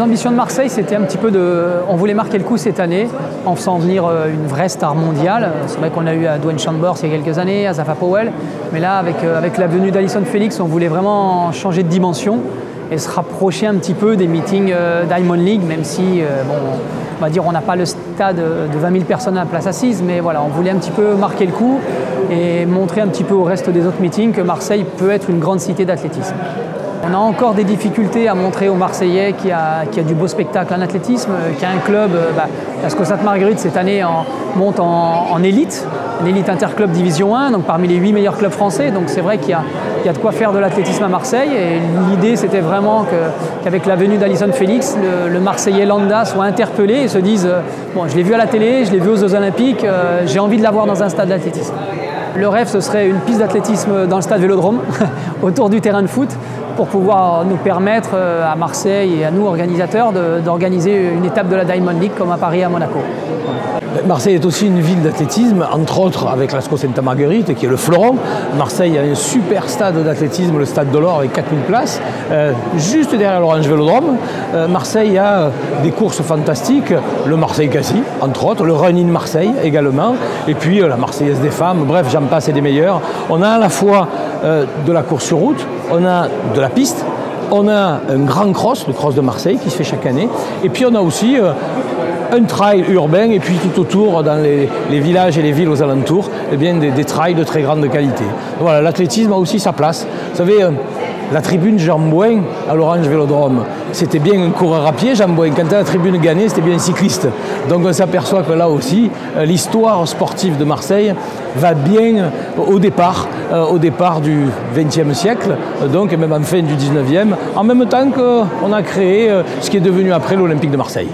ambitions de Marseille, c'était un petit peu de. On voulait marquer le coup cette année en faisant venir euh, une vraie star mondiale. C'est vrai qu'on a eu à Dwayne Chambers il y a quelques années, à Zafa Powell, mais là, avec, euh, avec la venue d'Alison Félix, on voulait vraiment changer de dimension et se rapprocher un petit peu des meetings euh, Diamond League, même si, on va dire, on n'a pas le stade de 20 000 personnes à la place assise, mais voilà, on voulait un petit peu marquer le coup et montrer un petit peu au reste des autres meetings que Marseille peut être une grande cité d'athlétisme. On a encore des difficultés à montrer aux Marseillais qu'il y, a, du beau spectacle en athlétisme, qu'il y a un club, euh, bah, parce que Sainte-Marguerite cette année monte en, élite, en élite interclub division 1, donc parmi les 8 meilleurs clubs français. Donc c'est vrai qu'il y, a de quoi faire de l'athlétisme à Marseille. Et l'idée c'était vraiment qu'avec la venue d'Alison Félix, le, Marseillais lambda soit interpellé et se dise euh, bon, je l'ai vu à la télé, je l'ai vu aux Jeux Olympiques, euh, j'ai envie de l'avoir dans un stade d'athlétisme. Le rêve, ce serait une piste d'athlétisme dans le stade Vélodrome, autour du terrain de foot, pour pouvoir nous permettre euh, à Marseille et à nous, organisateurs, d'organiser une étape de la Diamond League comme à Paris et à Monaco. Marseille est aussi une ville d'athlétisme, entre autres avec l'Asco Santa Marguerite, qui est le fleuron. Marseille a un super stade d'athlétisme, le Stade de l'Or, avec 4000 places, euh, juste derrière l'Orange Vélodrome. Euh, Marseille a des courses fantastiques, le Marseille Cassis, entre autres, le Run in Marseille également, et puis la Marseillaise des femmes, bref, j'en passe et des meilleurs. On a à la fois de la course sur route, on a de la piste, on a un grand cross, le cross de Marseille, qui se fait chaque année. Et puis on a aussi un trail urbain et puis tout autour, dans les, villages et les villes aux alentours, eh bien, des, trails de très grande qualité. Voilà, l'athlétisme a aussi sa place. Euh, la tribune Jean Bouin à l'Orange Vélodrome, c'était bien un coureur à pied, Jean Bouin. Quand la tribune gagnait, c'était bien un cycliste. Donc on s'aperçoit que là aussi, euh, l'histoire sportive de Marseille va bien au départ, euh, au départ du XXe siècle, donc même en fin du XIXe, en même temps qu'on a créé ce qui est devenu après l'Olympique de Marseille.